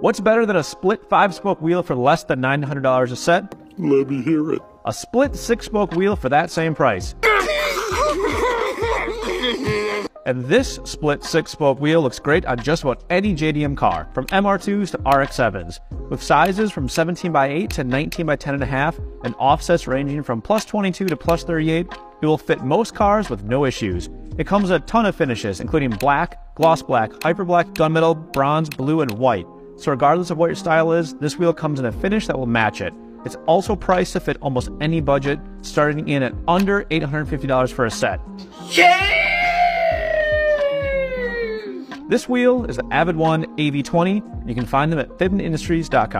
What's better than a split five spoke wheel for less than $900 a set? Let me hear it. A split six spoke wheel for that same price. And this split six spoke wheel looks great on just about any JDM car, from MR2s to RX7s, with sizes from 17 by 8 to 19 by 10.5 and offsets ranging from plus 22 to plus 38. It will fit most cars with no issues. It comes with a ton of finishes, including black, gloss black, hyper black, gunmetal, bronze, blue, and white. So regardless of what your style is, this wheel comes in a finish that will match it. It's also priced to fit almost any budget, starting in at under $850 for a set. Yeah! This wheel is the Avid One AV20, you can find them at FitmentIndustries.com.